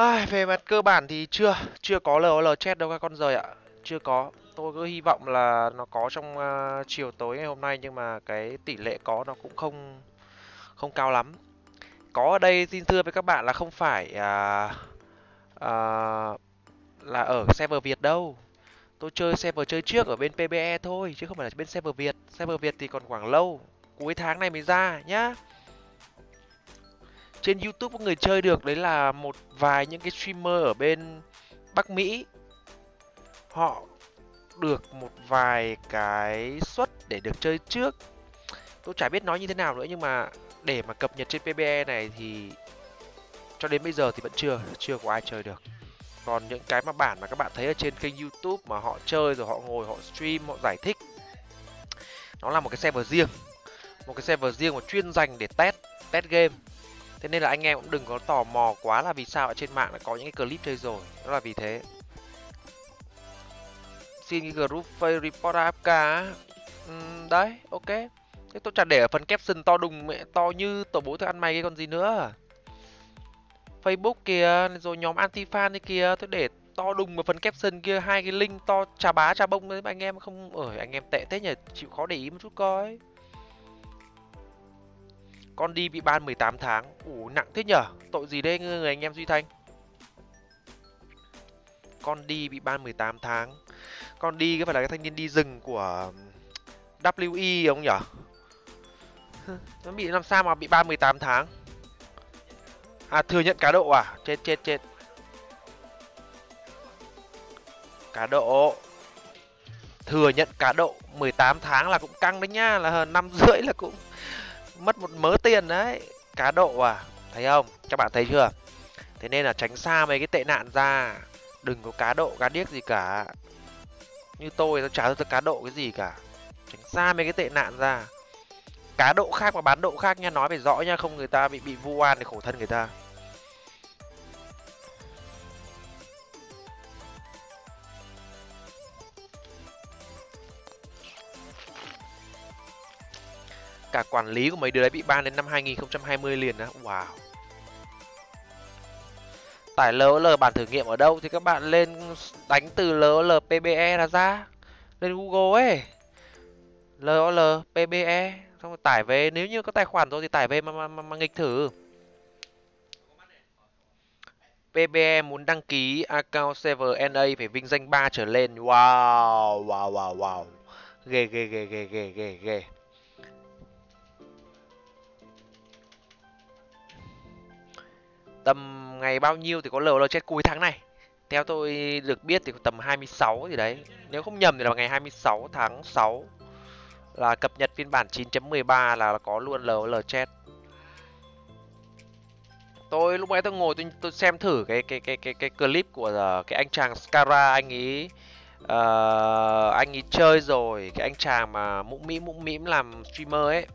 Ai, về mặt cơ bản thì chưa chưa có LOL chat đâu các con rời ạ. Chưa có. Tôi cứ hy vọng là nó có trong uh, chiều tối ngày hôm nay nhưng mà cái tỷ lệ có nó cũng không không cao lắm. Có ở đây xin thưa với các bạn là không phải uh, uh, là ở server Việt đâu. Tôi chơi server chơi trước ở bên PBE thôi chứ không phải là bên server Việt. Server Việt thì còn khoảng lâu. Cuối tháng này mới ra nhá trên YouTube có người chơi được, đấy là một vài những cái streamer ở bên Bắc Mỹ. Họ được một vài cái suất để được chơi trước. Tôi chả biết nói như thế nào nữa, nhưng mà để mà cập nhật trên PBE này thì cho đến bây giờ thì vẫn chưa chưa có ai chơi được. Còn những cái mà bản mà các bạn thấy ở trên kênh YouTube mà họ chơi rồi họ ngồi, họ stream, họ giải thích, nó là một cái server riêng. Một cái server riêng mà chuyên dành để test test game thế nên là anh em cũng đừng có tò mò quá là vì sao ở trên mạng đã có những cái clip chơi rồi. Đó là vì thế. Xin cái group face report afk uhm, ừ, đấy ok. Thế tôi chả để ở phần caption to đùng mẹ to như tổ bố thức ăn mày cái con gì nữa. Facebook kìa rồi nhóm anti fan này kìa. Tôi để to đùng vào phần caption kia hai cái link to trà bá trà bông đấy anh em không ở anh em tệ thế nhỉ. Chịu khó để ý một chút coi con đi bị ban 18 tháng. Ủ, nặng thế nhở? Tội gì đây người anh em duy thanh? Con đi bị ban 18 tháng. Con đi có phải là cái thanh niên đi rừng của WE không nhở? Nó bị làm sao mà bị ban 18 tháng? À thừa nhận cá độ à? Chết chết chết. Cá độ. Thừa nhận cá độ 18 tháng là cũng căng đấy nhá, là hơn năm rưỡi là cũng mất một mớ tiền đấy. Cá độ à? Thấy không? Các bạn thấy chưa? Thế nên là tránh xa mấy cái tệ nạn ra. Đừng có cá độ, cá điếc gì cả. Như tôi nó chả tôi cá độ cái gì cả. Tránh xa mấy cái tệ nạn ra. Cá độ khác và bán độ khác nha, nói phải rõ nha, không người ta bị bị vu oan thì khổ thân người ta. Cả quản lý của mấy đứa đấy bị ban đến năm 2020 liền á. Wow. Tải LOL bản thử nghiệm ở đâu? Thì các bạn lên đánh từ LOL PBE là ra. Lên Google ấy. LOL PBE xong rồi tải về. Nếu như có tài khoản rồi thì tải về mà mà, mà, mà nghịch thử. PBE muốn đăng ký account server NA phải vinh danh 3 trở lên. Wow wow wow wow. Ghê ghê ghê ghê ghê ghê ghê. Tầm ngày bao nhiêu thì có lờ chết cuối tháng này. Theo tôi được biết thì tầm 26 gì đấy. Nếu không nhầm thì là ngày 26 tháng 6 là cập nhật phiên bản 9.13 là có luôn LOL chat tôi lúc nãy tôi ngồi tôi, tôi xem thử cái cái cái cái cái clip của uh, cái anh chàng Scara anh ấy uh, ờ, anh ấy chơi rồi cái anh chàng mà mũm mĩm mũm mĩm làm streamer ấy.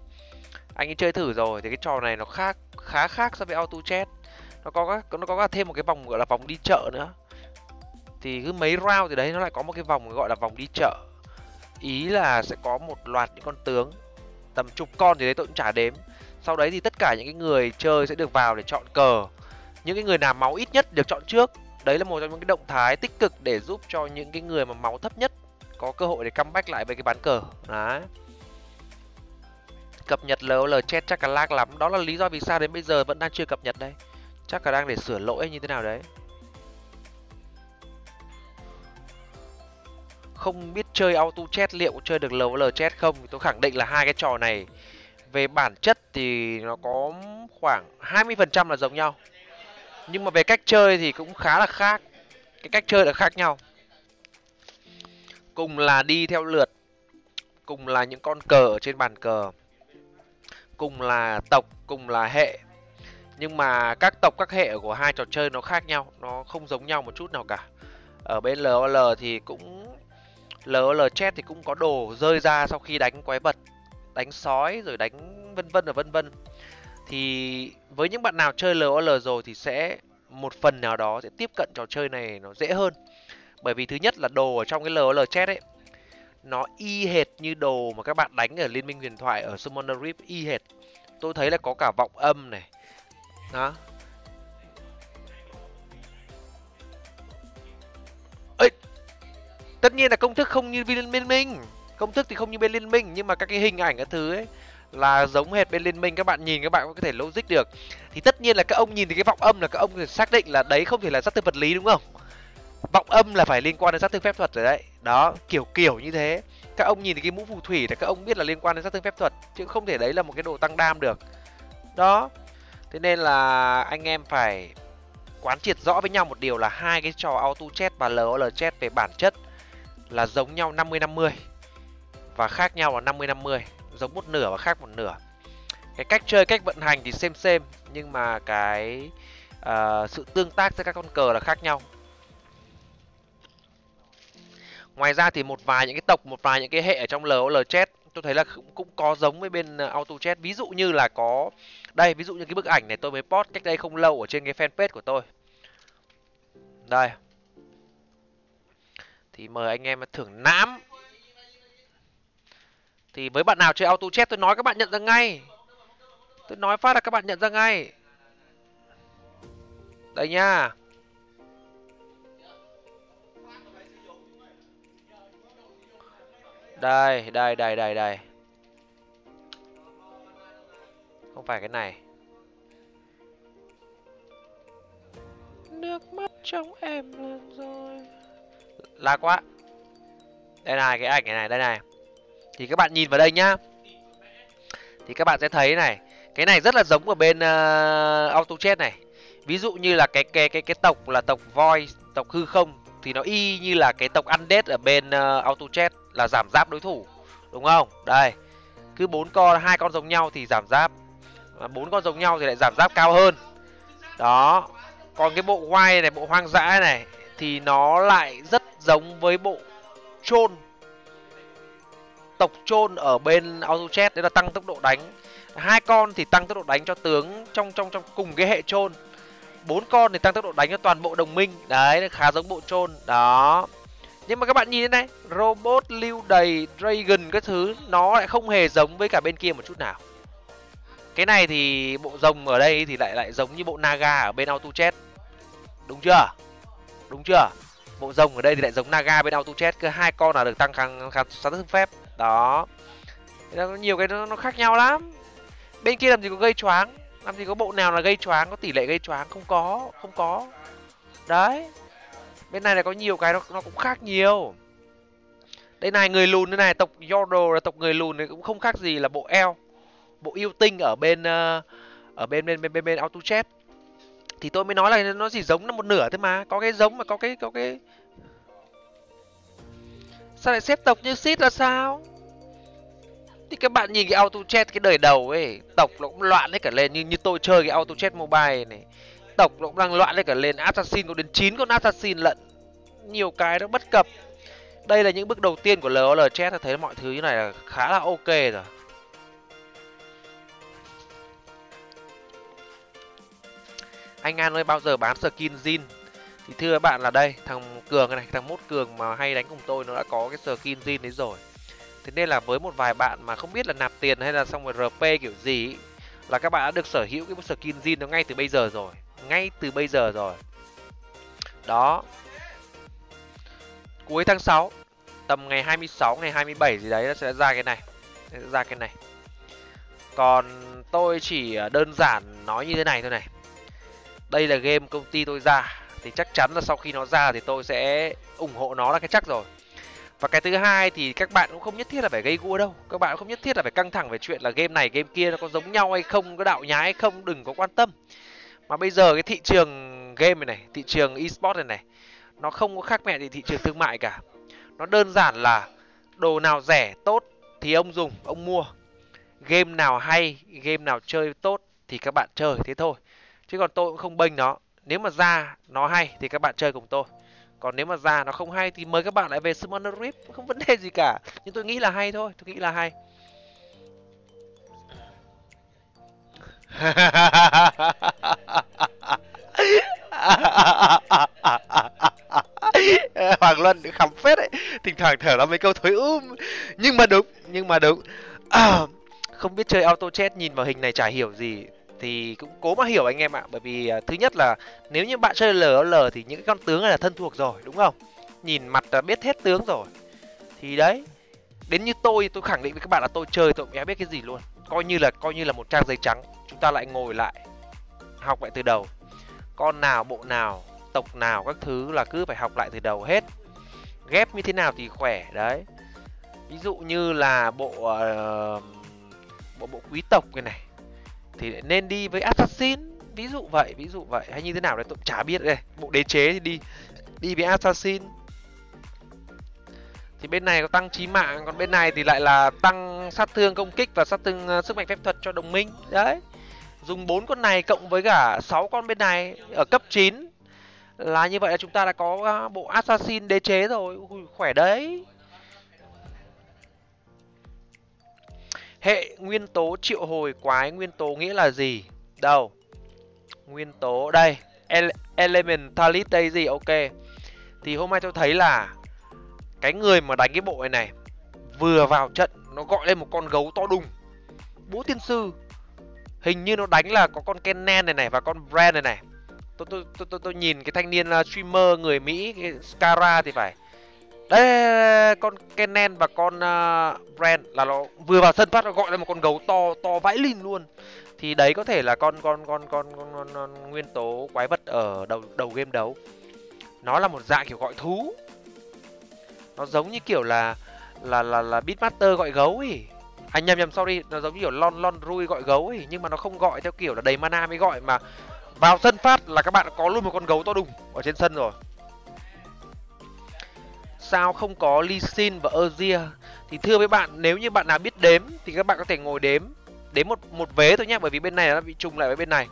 Anh ấy chơi thử rồi thì cái trò này nó khác khá khác so với auto chat nó có các nó có cả thêm một cái vòng gọi là vòng đi chợ nữa. Thì cứ mấy round thì đấy, nó lại có một cái vòng gọi là vòng đi chợ. Ý là sẽ có một loạt những con tướng, tầm chục con thì đấy tôi cũng chả đếm. Sau đấy thì tất cả những cái người chơi sẽ được vào để chọn cờ. Những cái người nào máu ít nhất được chọn trước. Đấy là một trong những cái động thái tích cực để giúp cho những cái người mà máu thấp nhất có cơ hội để comeback lại với cái bán cờ. Đấy. Cập nhật LOL chat chắc là lag lắm. Đó là lý do vì sao đến bây giờ vẫn đang chưa cập nhật đây chắc là đang để sửa lỗi như thế nào đấy. Không biết chơi auto chat liệu có chơi được LOL chat không? Tôi khẳng định là hai cái trò này, về bản chất thì nó có khoảng 20% là giống nhau. Nhưng mà về cách chơi thì cũng khá là khác. Cái cách chơi là khác nhau. Cùng là đi theo lượt. Cùng là những con cờ ở trên bàn cờ. Cùng là tộc, cùng là hệ nhưng mà các tộc, các hệ của hai trò chơi nó khác nhau, nó không giống nhau một chút nào cả. Ở bên LOL thì cũng LOL chat thì cũng có đồ rơi ra sau khi đánh quái vật, đánh sói rồi đánh vân vân và vân vân. Thì với những bạn nào chơi LOL rồi thì sẽ, một phần nào đó sẽ tiếp cận trò chơi này nó dễ hơn. Bởi vì thứ nhất là đồ ở trong cái LOL chat ấy, nó y hệt như đồ mà các bạn đánh ở Liên minh huyền thoại ở Summoner Rift, y hệt. Tôi thấy là có cả vọng âm này đó Ê, tất nhiên là công thức không như bên liên minh. Công thức thì không như bên liên minh nhưng mà các cái hình ảnh các thứ ấy là giống hệt bên liên minh. Các bạn nhìn các bạn có thể logic được. Thì tất nhiên là các ông nhìn thì cái vọng âm là các ông xác định là đấy không thể là sát thương vật lý đúng không? Vọng âm là phải liên quan đến sát thương phép thuật rồi đấy. Đó kiểu kiểu như thế. Các ông nhìn thì cái mũ phù thủy thì các ông biết là liên quan đến sát thương phép thuật chứ không thể đấy là một cái độ tăng đam được. Đó thế nên là anh em phải quán triệt rõ với nhau một điều là hai cái trò auto chat và lol chat về bản chất là giống nhau 50 50 và khác nhau là 50 50 giống một nửa và khác một nửa. Cái cách chơi cách vận hành thì xem xem nhưng mà cái uh, sự tương tác giữa các con cờ là khác nhau. Ngoài ra thì một vài những cái tộc một vài những cái hệ ở trong LOL chat tôi thấy là cũng, cũng có giống với bên ờ, AutoChat. Auto chat ví dụ như là có đây ví dụ như cái bức ảnh này tôi mới post cách đây không lâu ở trên cái fanpage của tôi. Đây. Thì mời anh em thưởng nám. Thì với bạn nào chơi auto chat tôi nói các bạn nhận ra ngay. Tôi nói phát là các bạn nhận ra ngay. Đây nha. Đây đây đây đây đây. Không phải cái này. Nước mắt trong em lần rồi. Là quá. Đây này cái ảnh này này đây này. Thì các bạn nhìn vào đây nhá. Thì các bạn sẽ thấy này cái này rất là giống ở bên uh, auto chat này. Ví dụ như là cái cái cái cái tộc là tộc voice tộc hư không thì nó y như là cái tộc undead ở bên uh, auto chat là giảm giáp đối thủ, đúng không? Đây, cứ bốn con, hai con giống nhau thì giảm giáp. Bốn con giống nhau thì lại giảm giáp cao hơn. Đó, còn cái bộ quay này, bộ hoang dã này thì nó lại rất giống với bộ chôn. Tộc chôn ở bên auto chat đấy là tăng tốc độ đánh. Hai con thì tăng tốc độ đánh cho tướng trong trong trong cùng cái hệ chôn. Bốn con thì tăng tốc độ đánh cho toàn bộ đồng minh. Đấy, khá giống bộ chôn. Đó nhưng mà các bạn nhìn thế này robot lưu đầy dragon cái thứ nó lại không hề giống với cả bên kia một chút nào. Cái này thì bộ rồng ở đây thì lại lại giống như bộ naga ở bên auto chat đúng chưa? Đúng chưa? Bộ rồng ở đây thì lại giống naga bên auto chat cứ hai con là được tăng kháng kháng sát thương phép. Đó. Nó nhiều cái nó, nó khác nhau lắm. Bên kia làm gì có gây choáng làm gì có bộ nào là gây choáng có tỷ lệ gây choáng không có không có. Đấy bên này là có nhiều cái nó, nó cũng khác nhiều. Đây này người lùn thế này tộc Yordle là tộc người lùn này cũng không khác gì là bộ eo. Bộ yêu tinh ở bên uh, ở bên bên bên bên, bên auto chat thì tôi mới nói là nó chỉ giống nó một nửa thôi mà. Có cái giống mà có cái có cái sao lại xếp tộc như shit là sao? Thì các bạn nhìn cái auto chat cái đời đầu ấy tộc nó cũng loạn hết cả lên như như tôi chơi cái auto chat mobile này tộc nó cũng đang loạn lên cả lên assassin có đến 9 con assassin lận. Nhiều cái nó bất cập. Đây là những bước đầu tiên của LOL chat ta thấy mọi thứ như này là khá là ok rồi. Anh An ơi bao giờ bán skin zin thì thưa các bạn là đây thằng cường này thằng mốt cường mà hay đánh cùng tôi nó đã có cái skin zin đấy rồi. Thế nên là với một vài bạn mà không biết là nạp tiền hay là xong rồi rp kiểu gì ý, là các bạn đã được sở hữu cái skin zin nó ngay từ bây giờ rồi ngay từ bây giờ rồi. Đó. Cuối tháng 6 tầm ngày 26 ngày 27 gì đấy, nó sẽ ra cái này. Sẽ ra cái này. Còn tôi chỉ à, đơn giản nói như thế này thôi này. Đây là game công ty tôi ra, thì chắc chắn là sau khi nó ra thì tôi sẽ ủng hộ nó là cái chắc rồi. Và cái thứ hai thì các bạn cũng không nhất thiết là phải gây gua đâu. Các bạn cũng không nhất thiết là phải căng thẳng về chuyện là game này, game kia nó có giống nhau hay không, có đạo nhái hay không, đừng có quan tâm mà bây giờ cái thị trường game này này, thị trường esports này này, nó không có khác mẹ gì thị trường thương mại cả. Nó đơn giản là đồ nào rẻ tốt thì ông dùng, ông mua. Game nào hay, game nào chơi tốt thì các bạn chơi, thế thôi. Chứ còn tôi cũng không bênh nó. Nếu mà ra nó hay thì các bạn chơi cùng tôi. Còn nếu mà ra nó không hay thì mời các bạn lại về Summoner Rift không vấn đề gì cả. Nhưng tôi nghĩ là hay thôi, tôi nghĩ là hay. Hoàng Luân khắm phết đấy. Thỉnh thoảng thở ra mấy câu thối um. Nhưng mà đúng Nhưng mà đúng. À, Không biết chơi auto chat nhìn vào hình này chả hiểu gì. Thì cũng cố mà hiểu anh em ạ. Bởi vì à, thứ nhất là nếu như bạn chơi LOL thì những cái con tướng này là thân thuộc rồi đúng không? Nhìn mặt là biết hết tướng rồi. Thì đấy đến như tôi tôi khẳng định với các bạn là tôi chơi tôi cũng biết cái gì luôn coi như là coi như là một trang giấy trắng. Chúng ta lại ngồi lại học lại từ đầu. Con nào bộ nào tộc nào các thứ là cứ phải học lại từ đầu hết. Ghép như thế nào thì khỏe đấy. Ví dụ như là bộ uh, bộ bộ quý tộc cái này thì nên đi với assassin. Ví dụ vậy ví dụ vậy. Hay như thế nào đấy tôi chả biết đây. Bộ đế chế thì đi đi với assassin. Thì bên này có tăng trí mạng còn bên này thì lại là tăng sát thương công kích và sát thương uh, sức mạnh phép thuật cho đồng minh. Đấy. Dùng bốn con này cộng với cả 6 con bên này ở cấp 9 là như vậy là chúng ta đã có uh, bộ assassin đế chế rồi. Ui, khỏe đấy. Hệ nguyên tố triệu hồi quái nguyên tố nghĩa là gì? Đâu? Nguyên tố đây Ele đây gì? Ok. Thì hôm nay tôi thấy là cái người mà đánh cái bộ này này vừa vào trận nó gọi lên một con gấu to đùng. Bố tiên sư hình như nó đánh là có con kenan này này và con Brand này này. Tôi tôi tôi tôi, tôi nhìn cái thanh niên uh, streamer người Mỹ cái Scara thì phải. Đây con kenan và con à, uh, Brand là nó vừa vào sân phát nó gọi lên một con gấu to to vãi lìn luôn. Thì đấy có thể là con con con con, con, con, con nguyên tố quái vật ở đầu đầu game đấu. Nó là một dạng kiểu gọi thú. Nó giống như kiểu là là là là Beatmaster gọi gấu ấy anh à, nhầm nhầm sorry nó giống như kiểu lon lon rui gọi gấu ấy nhưng mà nó không gọi theo kiểu là đầy mana mới gọi mà vào sân phát là các bạn có luôn một con gấu to đùng ở trên sân rồi. Sao không có Lee Sin và Azir thì thưa với bạn nếu như bạn nào biết đếm thì các bạn có thể ngồi đếm đếm một một vế thôi nhé bởi vì bên này nó bị trùng lại với bên này.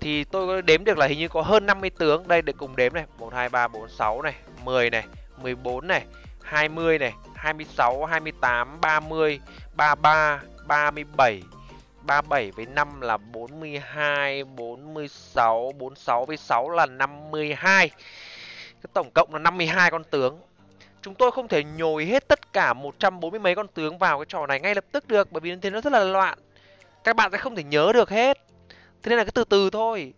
Thì tôi đếm được là hình như có hơn 50 tướng. Đây để cùng đếm này một hai ba bốn sáu này 10 này 14 này 20 này 26 28 30 33 37 37 với 5 là 42 46 46 với 6 là 52 cái tổng cộng là 52 con tướng. Chúng tôi không thể nhồi hết tất cả 140 mấy con tướng vào cái trò này ngay lập tức được, bởi vì thế nó rất là loạn. Các bạn sẽ không thể nhớ được hết. Thế nên là cứ từ từ thôi.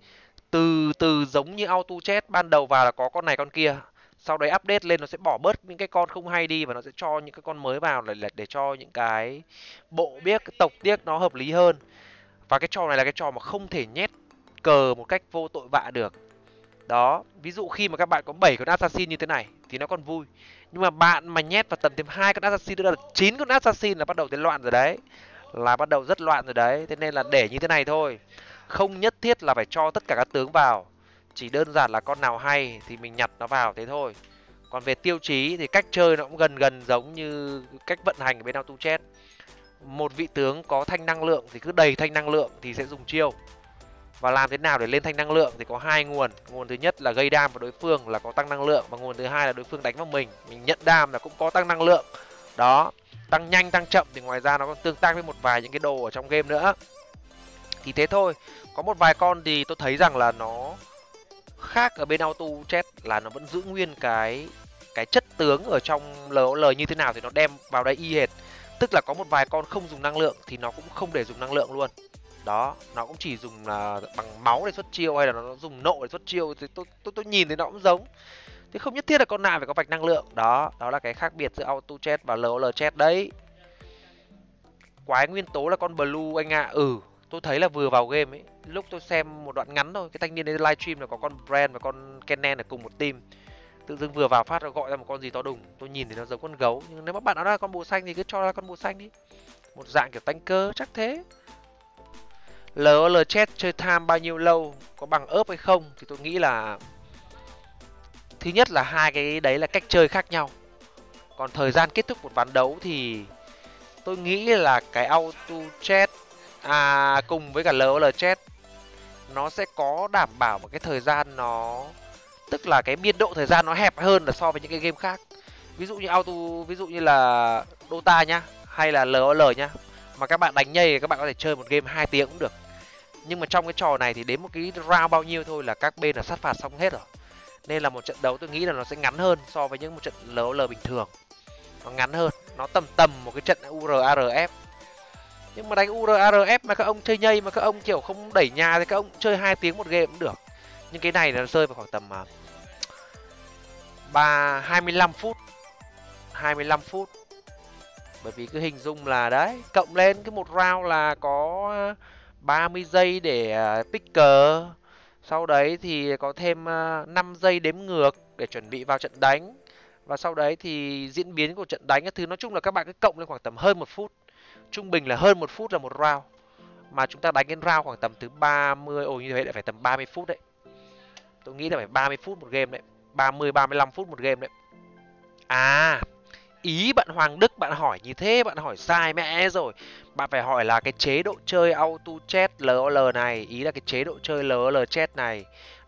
Từ từ giống như auto chat ban đầu vào là có con này con kia sau đấy update lên nó sẽ bỏ bớt những cái con không hay đi và nó sẽ cho những cái con mới vào để để cho những cái bộ biết cái tộc tiếc nó hợp lý hơn. Và cái trò này là cái trò mà không thể nhét cờ một cách vô tội vạ được. Đó, ví dụ khi mà các bạn có 7 con assassin như thế này thì nó còn vui. Nhưng mà bạn mà nhét vào tầm thêm hai con assassin nữa là chín con assassin là bắt đầu thấy loạn rồi đấy. Là bắt đầu rất loạn rồi đấy. Thế nên là để như thế này thôi. Không nhất thiết là phải cho tất cả các tướng vào chỉ đơn giản là con nào hay thì mình nhặt nó vào thế thôi. Còn về tiêu chí thì cách chơi nó cũng gần gần giống như cách vận hành ở bên auto chat một vị tướng có thanh năng lượng thì cứ đầy thanh năng lượng thì sẽ dùng chiêu. Và làm thế nào để lên thanh năng lượng thì có hai nguồn. Nguồn thứ nhất là gây đam vào đối phương là có tăng năng lượng và nguồn thứ hai là đối phương đánh vào mình. Mình nhận đam là cũng có tăng năng lượng. Đó, tăng nhanh, tăng chậm thì ngoài ra nó còn tương tác với một vài những cái đồ ở trong game nữa. Thì thế thôi. Có một vài con thì tôi thấy rằng là nó khác ở bên auto chat là nó vẫn giữ nguyên cái cái chất tướng ở trong LOL như thế nào thì nó đem vào đây y hệt. Tức là có một vài con không dùng năng lượng thì nó cũng không để dùng năng lượng luôn. Đó, nó cũng chỉ dùng là bằng máu để xuất chiêu hay là nó dùng nộ để xuất chiêu thì tôi tôi tôi nhìn thấy nó cũng giống. Thì không nhất thiết là con nào phải có vạch năng lượng. Đó đó là cái khác biệt giữa auto chat và lol chat đấy. Quái nguyên tố là con blue anh ạ. À. ừ tôi thấy là vừa vào game ấy, lúc tôi xem một đoạn ngắn thôi, cái thanh niên đấy livestream là có con brand và con kenen ở cùng một team. Tự dưng vừa vào phát nó gọi ra một con gì to đùng. Tôi nhìn thì nó giống con gấu, nhưng nếu mà bạn nó là con bồ xanh thì cứ cho ra con bồ xanh đi. Một dạng kiểu tanker chắc thế. LOL chat chơi tham bao nhiêu lâu, có bằng ớp hay không, thì tôi nghĩ là thứ nhất là hai cái đấy là cách chơi khác nhau. Còn thời gian kết thúc một ván đấu thì tôi nghĩ là cái auto chat à cùng với cả LOL chat, nó sẽ có đảm bảo một cái thời gian nó, tức là cái biên độ thời gian nó hẹp hơn là so với những cái game khác. Ví dụ như auto, ví dụ như là Dota nhá, hay là LOL nhá, mà các bạn đánh nhây các bạn có thể chơi một game 2 tiếng cũng được. Nhưng mà trong cái trò này thì đến một cái round bao nhiêu thôi là các bên là sát phạt xong hết rồi. Nên là một trận đấu tôi nghĩ là nó sẽ ngắn hơn so với những một trận LOL bình thường. Nó ngắn hơn, nó tầm tầm một cái trận URARF nhưng mà đánh URARF mà các ông chơi nhây mà các ông kiểu không đẩy nhà thì các ông chơi hai tiếng một game cũng được. Nhưng cái này nó rơi vào khoảng tầm mà ba 25 phút. 25 phút. Bởi vì cứ hình dung là đấy cộng lên cái một round là có 30 giây để à, pick cờ, sau đấy thì có thêm à, 5 giây đếm ngược để chuẩn bị vào trận đánh. Và sau đấy thì diễn biến của trận đánh cái thứ. Nói chung là các bạn cứ cộng lên khoảng tầm hơn một phút trung bình là hơn một phút là một round. Mà chúng ta đánh đến round khoảng tầm từ 30 ồ, như thế lại phải tầm 30 phút đấy. Tôi nghĩ là phải 30 phút một game đấy. 30 35 phút một game đấy. À ý bạn Hoàng Đức bạn hỏi như thế, bạn hỏi sai mẹ rồi. Bạn phải hỏi là cái chế độ chơi auto chat LOL này, ý là cái chế độ chơi LOL chat này,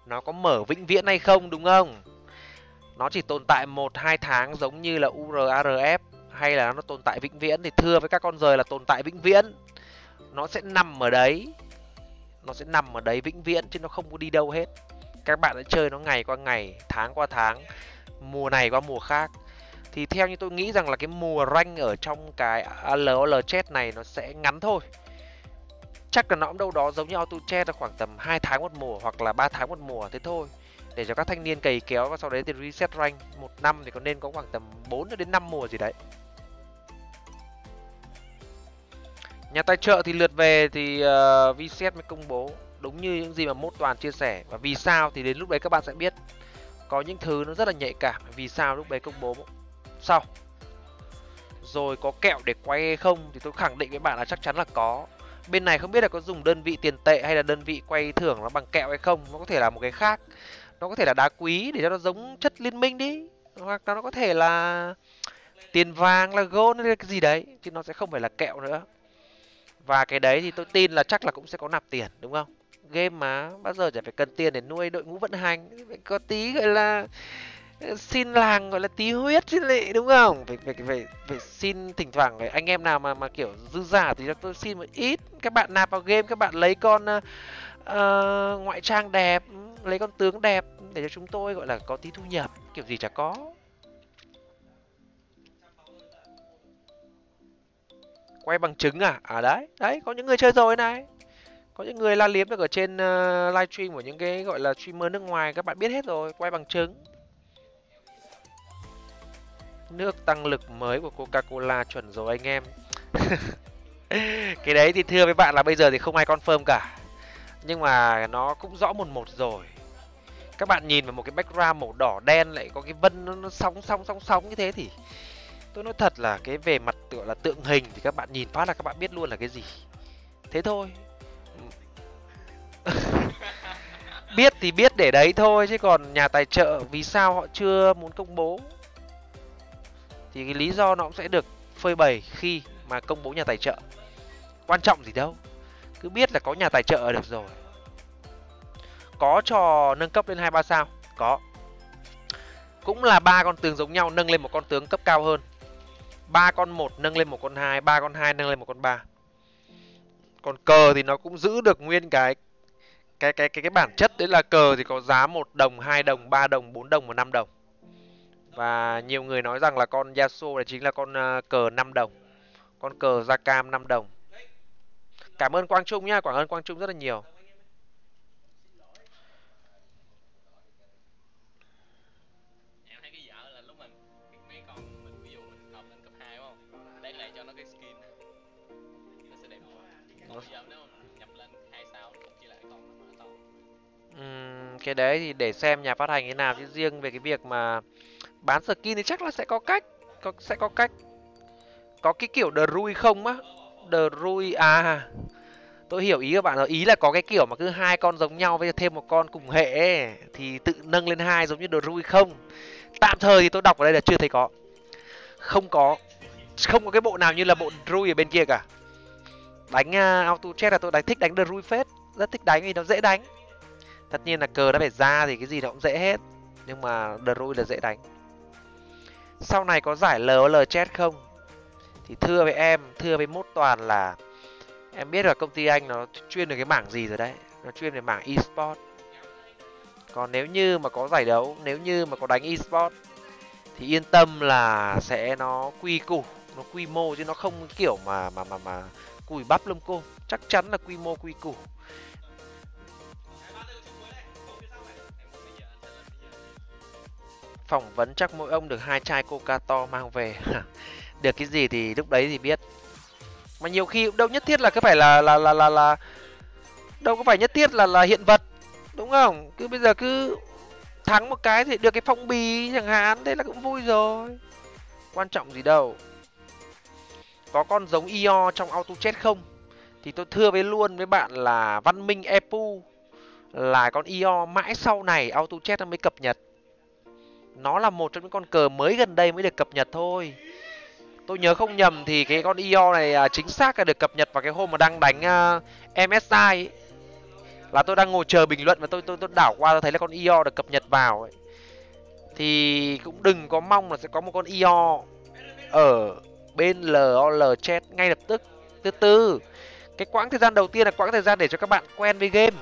nó có mở vĩnh viễn hay không, đúng không? Nó chỉ tồn tại một hai tháng giống như là URARF hay là nó tồn tại vĩnh viễn thì thưa với các con rời là tồn tại vĩnh viễn. Nó sẽ nằm ở đấy. Nó sẽ nằm ở đấy vĩnh viễn chứ nó không có đi đâu hết. Các bạn đã chơi nó ngày qua ngày, tháng qua tháng, mùa này qua mùa khác. Thì theo như tôi nghĩ rằng là cái mùa rank ở trong cái LOL chat này nó sẽ ngắn thôi. Chắc là nó cũng đâu đó giống như auto chat là khoảng tầm 2 tháng một mùa hoặc là 3 tháng một mùa thế thôi. Để cho các thanh niên cày kéo và sau đấy thì reset rank một năm thì có nên có khoảng tầm 4 đến 5 mùa gì đấy. Nhà tài trợ thì lượt về thì ờ, uh, vset mới công bố. Đúng như những gì mà mốt toàn chia sẻ. Và vì sao thì đến lúc đấy các bạn sẽ biết. Có những thứ nó rất là nhạy cảm. Vì sao lúc đấy công bố sau. Rồi có kẹo để quay hay không thì tôi khẳng định với bạn là chắc chắn là có. Bên này không biết là có dùng đơn vị tiền tệ hay là đơn vị quay thưởng nó bằng kẹo hay không. Nó có thể là một cái khác. Nó có thể là đá quý để cho nó giống chất liên minh đi. Hoặc là nó có thể là tiền vàng là gold hay là cái gì đấy. Chứ nó sẽ không phải là kẹo nữa và cái đấy thì tôi tin là chắc là cũng sẽ có nạp tiền đúng không? Game mà bao giờ chả phải cần tiền để nuôi đội ngũ vận hành. Phải có tí gọi là ờ, xin làng gọi là tí huyết chứ lệ đúng không? Phải phải phải phải xin thỉnh thoảng phải anh em nào mà mà kiểu dư giả thì tôi xin một ít. Các bạn nạp vào game các bạn lấy con uh, ngoại trang đẹp lấy con tướng đẹp để cho chúng tôi gọi là có tí thu nhập kiểu gì chả có. Quay bằng chứng à? À đấy đấy có những người chơi rồi này. Có những người la liếm được ở trên ờ, uh, livestream của những cái gọi là streamer nước ngoài các bạn biết hết rồi quay bằng chứng. Nước tăng lực mới của coca cola chuẩn rồi anh em. Cái đấy thì thưa với bạn là bây giờ thì không ai confirm cả. Nhưng mà nó cũng rõ một một rồi. Các bạn nhìn vào một cái background màu đỏ đen lại có cái vân nó, nó sóng sóng sóng sóng như thế thì tôi nói thật là cái về mặt, tựa là tượng hình thì các bạn nhìn phát là các bạn biết luôn là cái gì. Thế thôi. Biết thì biết để đấy thôi, chứ còn nhà tài trợ vì sao họ chưa muốn công bố? Thì cái lý do nó cũng sẽ được phơi bày khi mà công bố nhà tài trợ. Quan trọng gì đâu. Cứ biết là có nhà tài trợ được rồi. Có cho nâng cấp lên hai ba sao? Có. Cũng là ba con tướng giống nhau nâng lên một con tướng cấp cao hơn ba con một nâng lên một con hai ba con hai nâng lên một con ba. Còn cờ thì nó cũng giữ được nguyên cái cái cái cái cái bản chất. Đấy là cờ thì có giá một đồng hai đồng ba đồng bốn đồng và năm đồng. Và nhiều người nói rằng là con Yasuo này chính là con uh, cờ 5 đồng con cờ da cam 5 đồng. Cảm ơn Quang Trung nhá cảm ơn Quang Trung rất là nhiều. Cái đấy thì để xem nhà phát hành thế nào. Chứ riêng về cái việc mà bán skin thì chắc là sẽ có cách có sẽ có cách. Có cái kiểu đờ rui không á? Đờ rui à tôi hiểu ý các bạn rồi. Ý là có cái kiểu mà cứ hai con giống nhau với thêm một con cùng hệ ấy, thì tự nâng lên hai giống như đờ rui không? Tạm thời thì tôi đọc ở đây là chưa thấy có. Không có không có cái bộ nào như là bộ rui ở bên kia cả. Đánh à, uh, auto chat là tôi đánh thích đánh đờ rui phết rất thích đánh vì nó dễ đánh tất nhiên là cờ đã phải ra thì cái gì nó cũng dễ hết. Nhưng mà druid là dễ đánh. Sau này có giải lol chat không? Thì thưa với em, thưa với mốt toàn là em biết là công ty anh nó chuyên về cái mảng gì rồi đấy. Nó chuyên về mảng esports còn nếu như mà có giải đấu, nếu như mà có đánh esports thì yên tâm là sẽ nó quy củ, nó quy mô chứ nó không kiểu mà mà mà mà cùi bắp lông cô. Chắc chắn là quy mô quy củ. Phỏng vấn chắc mỗi ông được hai chai coca to mang về. Được cái gì thì lúc đấy thì biết. Mà nhiều khi đâu nhất thiết là cứ phải là là là là là đâu có phải nhất thiết là là hiện vật, đúng không? Cứ bây giờ cứ thắng một cái thì được cái phong bì chẳng hạn, thế là cũng vui rồi. Quan trọng gì đâu. Có con giống io trong auto chết không? Thì tôi thưa với luôn với bạn là văn minh epu là con io mãi sau này auto chết nó mới cập nhật nó là một trong những con cờ mới gần đây mới được cập nhật thôi tôi nhớ không nhầm thì cái con io này à, chính xác là được cập nhật vào cái hôm mà đang đánh à, uh, msi ấy. là tôi đang ngồi chờ bình luận và tôi tôi tôi đảo qua tôi thấy là con io được cập nhật vào ấy. thì cũng đừng có mong là sẽ có một con io ở bên lol chat ngay lập tức từ từ cái quãng thời gian đầu tiên là quãng thời gian để cho các bạn quen với game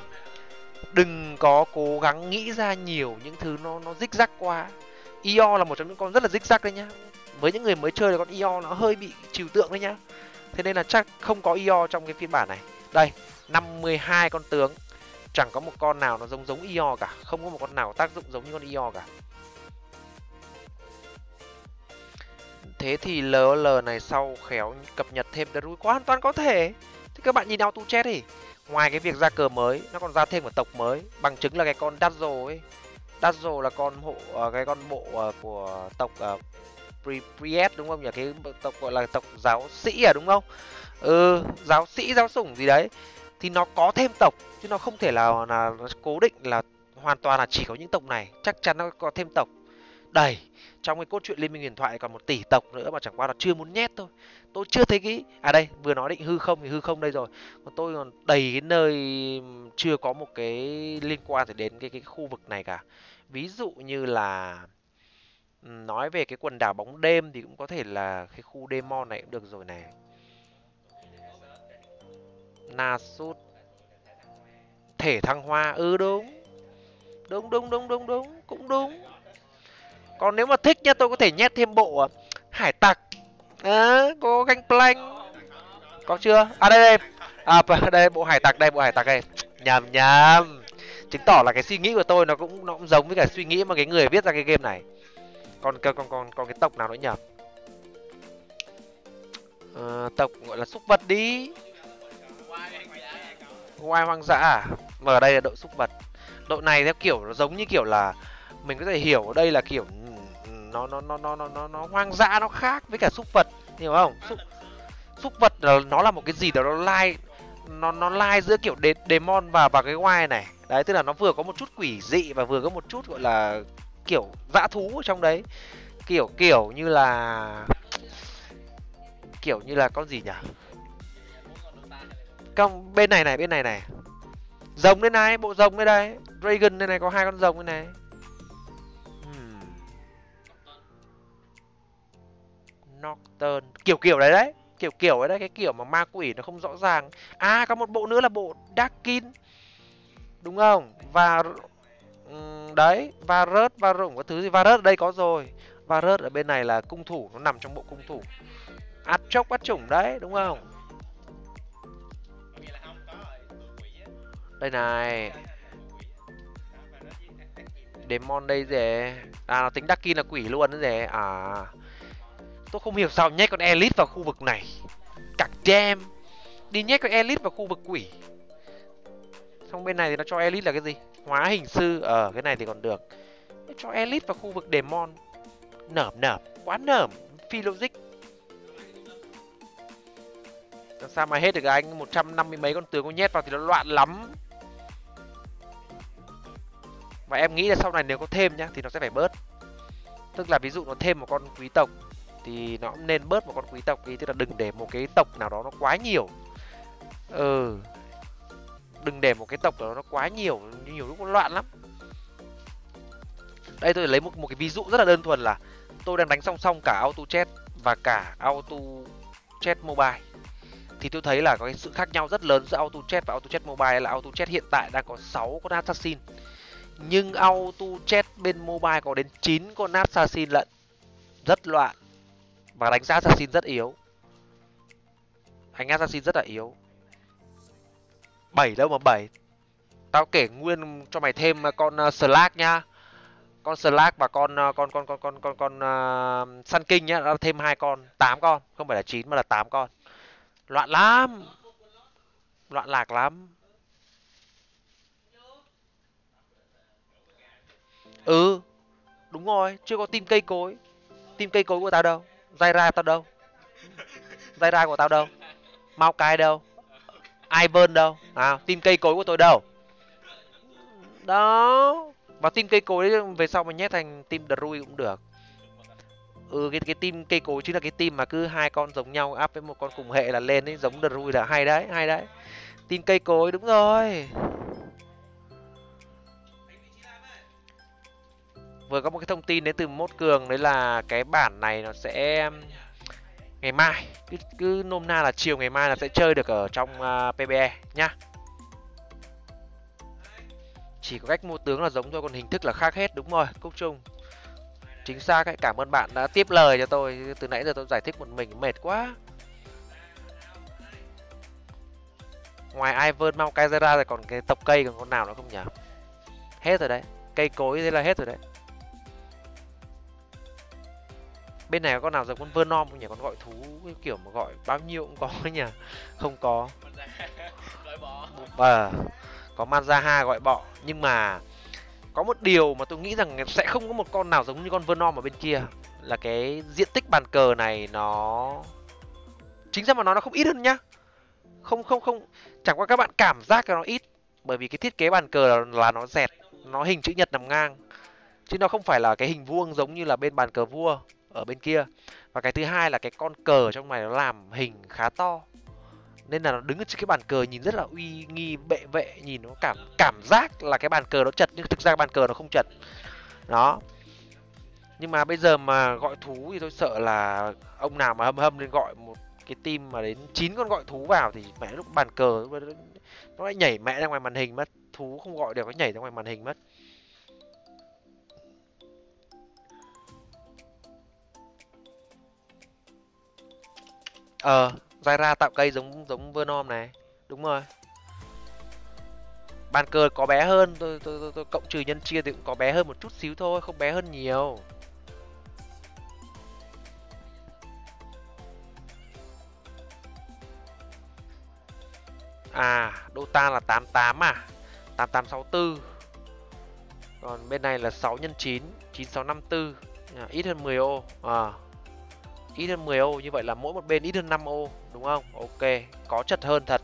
đừng có cố gắng nghĩ ra nhiều những thứ nó nó rích rắc quá io là một trong những con rất là rích rắc đấy nhá. Với những người mới chơi là con io nó hơi bị trừu tượng đấy nhá. Thế nên là chắc không có io trong cái phiên bản này. Đây 52 con tướng. Chẳng có một con nào nó giống giống io cả. Không có một con nào tác dụng giống như con io cả. Thế thì LOL này sau khéo cập nhật thêm Druid quá hoàn toàn có thể. Thì các bạn nhìn auto chat đi. Ngoài cái việc ra cờ mới, nó còn ra thêm một tộc mới. Bằng chứng là cái con Dazzle ấy. Dazzle là con hộ à, cái con bộ à, của tộc uh, Priest đúng không nhỉ? Cái tộc gọi là tộc giáo sĩ à đúng không? Ừ giáo sĩ giáo sủng gì đấy. Thì nó có thêm tộc chứ nó không thể là là cố định là hoàn toàn là chỉ có những tộc này. Chắc chắn nó có thêm tộc đầy. Trong cái cốt truyện liên minh huyền thoại còn một tỷ tộc nữa mà chẳng qua là chưa muốn nhét thôi. Tôi chưa thấy cái à đây, vừa nói định hư không thì hư không đây rồi. Còn tôi còn đầy cái nơi chưa có một cái liên quan thì đến cái cái khu vực này cả. Ví dụ như là nói về cái quần đảo bóng đêm thì cũng có thể là cái khu demon này cũng được rồi này. Nasut thể thăng hoa ừ đúng. Đúng đúng đúng đúng đúng, cũng đúng còn nếu mà thích nhá tôi có thể nhét thêm bộ ờ, hải tặc. À, có ganh plank. Có chưa? À đây đây. À đây bộ hải tặc đây bộ hải tặc đây. Nhầm nhầm. Chứng tỏ là cái suy nghĩ của tôi nó cũng nó cũng giống với cả suy nghĩ mà cái người viết ra cái game này. Còn còn còn còn cái tộc nào nữa nhỉ? À, tộc gọi là súc vật đi. Ngoài hoang dã à? Mà ở đây là đội súc vật. Đội này theo kiểu nó giống như kiểu là mình có thể hiểu ở đây là kiểu nó nó nó nó nó nó, nó hoang dã nó khác với cả súc vật hiểu không? Súc súc vật là nó là một cái gì đó nó lai nó nó lai giữa kiểu đế, demon và và cái oai này. Đấy tức là nó vừa có một chút quỷ dị và vừa có một chút gọi là kiểu dã thú ở trong đấy. Kiểu kiểu như là kiểu như là con gì nhỉ? Công, bên này này bên này này. Rồng đây này bộ rồng đây đây dragon đây này có hai con rồng đây này. Norton. Kiểu kiểu đấy đấy. Kiểu kiểu đấy đấy, cái kiểu mà ma quỷ nó không rõ ràng. À có một bộ nữa là bộ Darkin. Đúng không? Và đấy, và rớt, và rụng có thứ gì. Và rớt ở đây có rồi. Và rớt ở bên này là cung thủ, nó nằm trong bộ cung thủ. Át chốc bắt chủng đấy, đúng không? Đây này. Demon đây gì à nó tính Darkin là quỷ luôn đấy gì à. Tôi không hiểu sao nhét con Elite vào khu vực này. Cặc jam. Đi nhét con Elite vào khu vực quỷ. Xong bên này thì nó cho Elite là cái gì? Hóa hình sư. Ờ cái này thì còn được. Cho Elite vào khu vực Demon. Nởm nởm. Quá nởm. Phi logic. Làm sao mà hết được anh? 150 mấy con tướng có nhét vào thì nó loạn lắm. Và em nghĩ là sau này nếu có thêm nhá, Thì nó sẽ phải bớt. Tức là ví dụ nó thêm một con quý tộc thì nó cũng nên bớt một con quý tộc đi, tức là đừng để một cái tộc nào đó nó quá nhiều. Ừ đừng để một cái tộc nào đó nó quá nhiều nhiều lúc nó loạn lắm. Đây tôi lấy một một cái ví dụ rất là đơn thuần là tôi đang đánh song song cả auto chat và cả auto chat mobile. Thì tôi thấy là có cái sự khác nhau rất lớn giữa auto chat và auto chat mobile là auto chat hiện tại đang có 6 con assassin, nhưng auto chat bên mobile có đến 9 con assassin lận. Rất loạn và đánh giá assassin rất yếu đánh assassin rất là yếu bảy đâu mà bảy tao kể nguyên cho mày thêm con uh, slack nhá con Slack và con con con con con con con uh, Sun King nhá, nó thêm hai con, 8 con, không phải là 9 mà là 8 con. Loạn lắm. Loạn lạc lắm. Ừ, đúng rồi, chưa có tim cây cối. Tim cây cối của tao đâu? Dai ra tao đâu? Dai ra của tao đâu? Mau cai đâu? Ivan đâu? À, tim cây cối của tôi đâu? Đó, và tim cây cối về sau mà nhét thành tim Druid cũng được ừ cái cái tim cây cối chính là cái tim mà cứ hai con giống nhau áp với một con cùng hệ là lên ấy giống Druid là hay đấy hay đấy tim cây cối đúng rồi vừa có một cái thông tin đến từ mốt cường đấy là cái bản này nó sẽ ngày mai cứ cứ nôm na là chiều ngày mai là sẽ chơi được ở trong à, uh, PBE nhá. Chỉ có cách mua tướng là giống thôi còn hình thức là khác hết đúng rồi cúc trung. Chính xác ấy cảm ơn bạn đã tiếp lời cho tôi từ nãy giờ tôi giải thích một mình mệt quá. Ngoài Ivan Mount ra thì còn cái tộc cây còn con nào nữa không nhỉ? Hết rồi đấy cây cối thế là hết rồi đấy. Bên này có con nào giống con Vernom không nhỉ? Con gọi thú cái kiểu mà gọi bao nhiêu cũng có nhỉ? Không có. Ờ có Manzaha gọi bọ. Nhưng mà có một điều mà tôi nghĩ rằng sẽ không có một con nào giống như con Vernom ở bên kia. Là cái diện tích bàn cờ này nó chính ra mà nó nó không ít hơn nhá. Không không không. Chẳng qua các bạn cảm giác là nó ít. Bởi vì cái thiết kế bàn cờ là, là nó dẹt nó hình chữ nhật nằm ngang. Chứ nó không phải là cái hình vuông giống như là bên bàn cờ vua ở bên kia. Và cái thứ hai là cái con cờ trong này nó làm hình khá to. Nên là nó đứng ở trên cái bàn cờ nhìn rất là uy nghi, bệ vệ, nhìn nó cảm cảm giác là cái bàn cờ nó chật, nhưng thực ra bàn cờ nó không chật. Đó. Nhưng mà bây giờ mà gọi thú thì tôi sợ là ông nào mà hâm hâm lên gọi một cái team mà đến chín con gọi thú vào thì mẹ lúc bàn cờ nó lại nhảy mẹ ra ngoài màn hình mất. Thú không gọi được, nó nhảy ra ngoài màn hình mất. Ờ Zaira tạo cây giống giống Vernom này. Đúng rồi. Bàn cờ có bé hơn tôi, tôi, tôi, tôi cộng trừ nhân chia thì cũng có bé hơn một chút xíu thôi không bé hơn nhiều. À Dota là 88 à? 8864 còn bên này là 6 x 9 9654 à, ít hơn 10 ô. À ít hơn 10 ô như vậy là mỗi một bên ít hơn 5 ô đúng không? Ok có chật hơn thật.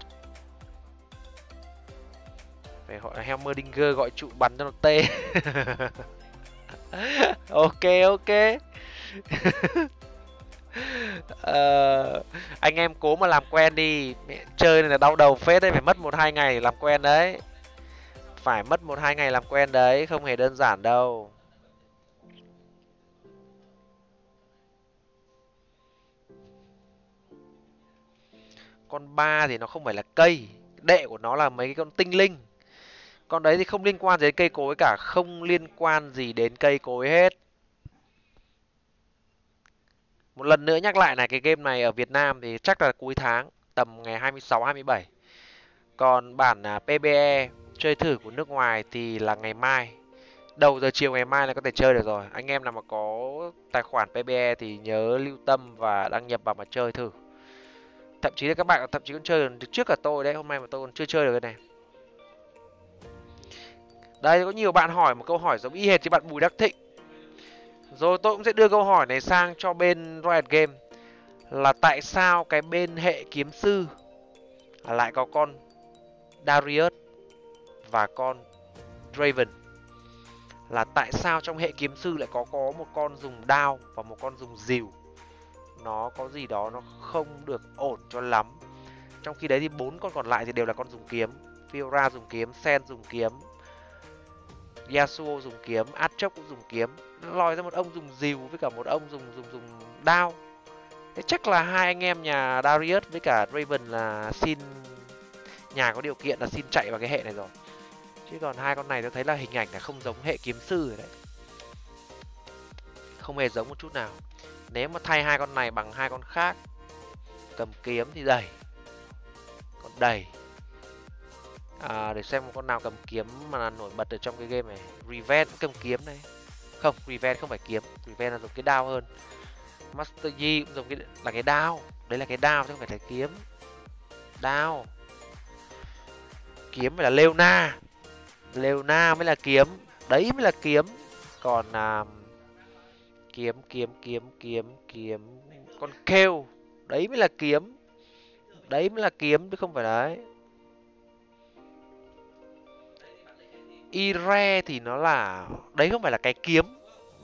Phải gọi là Helmerdinger gọi trụ bắn cho nó tê. Ok ok. Uh, anh em cố mà làm quen đi. Mẹ, chơi này là đau đầu phết đấy phải mất một hai ngày làm quen đấy. Phải mất một hai ngày làm quen đấy không hề đơn giản đâu. Con ba thì nó không phải là cây, đệ của nó là mấy cái con tinh linh. Con đấy thì không liên quan gì đến cây cối cả, không liên quan gì đến cây cối hết. Một lần nữa nhắc lại này, cái game này ở Việt Nam thì chắc là cuối tháng, tầm ngày 26 27 còn bản à, PBE chơi thử của nước ngoài thì là ngày mai. Đầu giờ chiều ngày mai là có thể chơi được rồi. Anh em nào mà có tài khoản PBE thì nhớ lưu tâm và đăng nhập vào mà chơi thử thậm chí là các bạn thậm chí còn chơi được trước cả tôi đấy, hôm nay mà tôi còn chưa chơi được cái này. Đây, có nhiều bạn hỏi một câu hỏi giống y hệt như bạn bùi đắc thịnh. Rồi tôi cũng sẽ đưa câu hỏi này sang cho bên Riot Game. Là tại sao cái bên hệ kiếm sư lại có con Darius và con Draven? Là tại sao trong hệ kiếm sư lại có có một con dùng đao và một con dùng dìu nó có gì đó nó không được ổn cho lắm. Trong khi đấy thì bốn con còn lại thì đều là con dùng kiếm. Fiora dùng kiếm, Sen dùng kiếm, Yasuo dùng kiếm Archok cũng dùng kiếm. Lòi ra một ông dùng dìu với cả một ông dùng dùng dùng đao. Thế chắc là hai anh em nhà Darius với cả Raven là xin, nhà có điều kiện là xin chạy vào cái hệ này rồi. Chứ còn hai con này tôi thấy là hình ảnh là không giống hệ kiếm sư rồi đấy. Không hề giống một chút nào nếu mà thay hai con này bằng hai con khác cầm kiếm thì đầy còn đầy à, để xem một con nào cầm kiếm mà nổi bật ở trong cái game này. Revenge cầm kiếm này không revenge không phải kiếm revenge là dùng cái đao hơn. Master yi cũng dùng cái là cái đao. Đấy là cái đao chứ không phải là kiếm. Đao. Kiếm phải là leona. Leona mới là kiếm. Đấy mới là kiếm. Còn à, kiếm kiếm kiếm kiếm kiếm. Con kêu đấy mới là kiếm. Đấy mới là kiếm chứ không phải đấy. Ire thì nó là, đấy không phải là cái kiếm,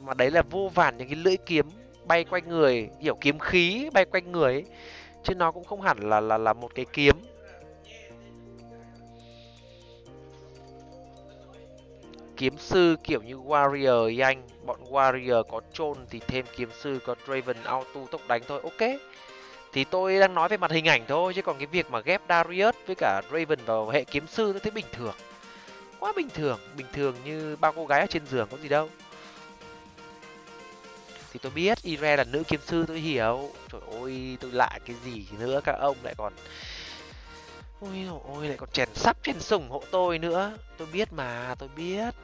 mà đấy là vô vàn những cái lưỡi kiếm bay quanh người. Kiểu kiếm khí bay quanh người ấy. chứ nó cũng không hẳn là là là một cái kiếm. Kiếm sư kiểu như warrior ý anh. Bọn warrior có trôn thì thêm kiếm sư, có draven auto tốc đánh thôi, ok. Thì tôi đang nói về mặt hình ảnh thôi, chứ còn cái việc mà ghép darius với cả raven vào hệ kiếm sư tôi thấy bình thường. Quá bình thường bình thường như bao cô gái ở trên giường có gì đâu. Thì tôi biết ire là nữ kiếm sư, tôi hiểu. Trời ơi, tôi lạ cái gì nữa, các ông lại còn ôi ôi, lại còn chèn sắp chèn sủng hộ tôi nữa. Tôi biết mà, tôi biết.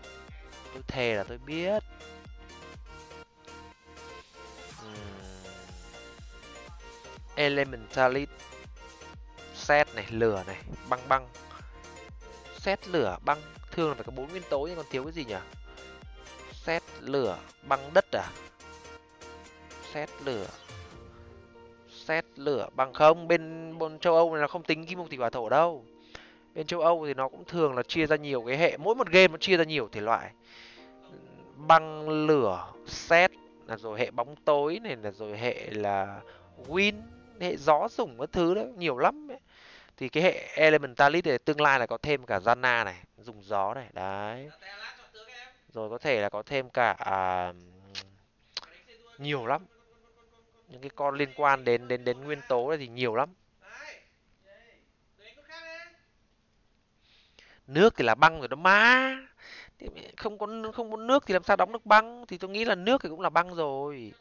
Tôi thề là tôi biết. Elementalit Xét này, lửa này, băng băng. Xét lửa, băng. Thường là phải có bốn nguyên tố nhưng còn thiếu cái gì nhỉ? Xét lửa, băng đất à? Xét lửa lửa bằng không? Bên bên châu âu này không tính kim mộc thủy hỏa thổ đâu. Bên châu âu thì nó cũng thường là chia ra nhiều cái hệ. Mỗi một game nó chia ra nhiều thể loại. Băng lửa xét là rồi hệ bóng tối này là rồi hệ là win hệ gió dùng các thứ đó nhiều lắm ấy. thì cái hệ elementalist này tương lai là có thêm cả Zana này dùng gió này đấy. Rồi có thể là có thêm cả à, nhiều lắm những cái con liên quan đến đến đến nguyên tố thì nhiều lắm. Nước thì là băng rồi đó má. Không có không có nước thì làm sao đóng được băng? Thì tôi nghĩ là nước thì cũng là băng rồi.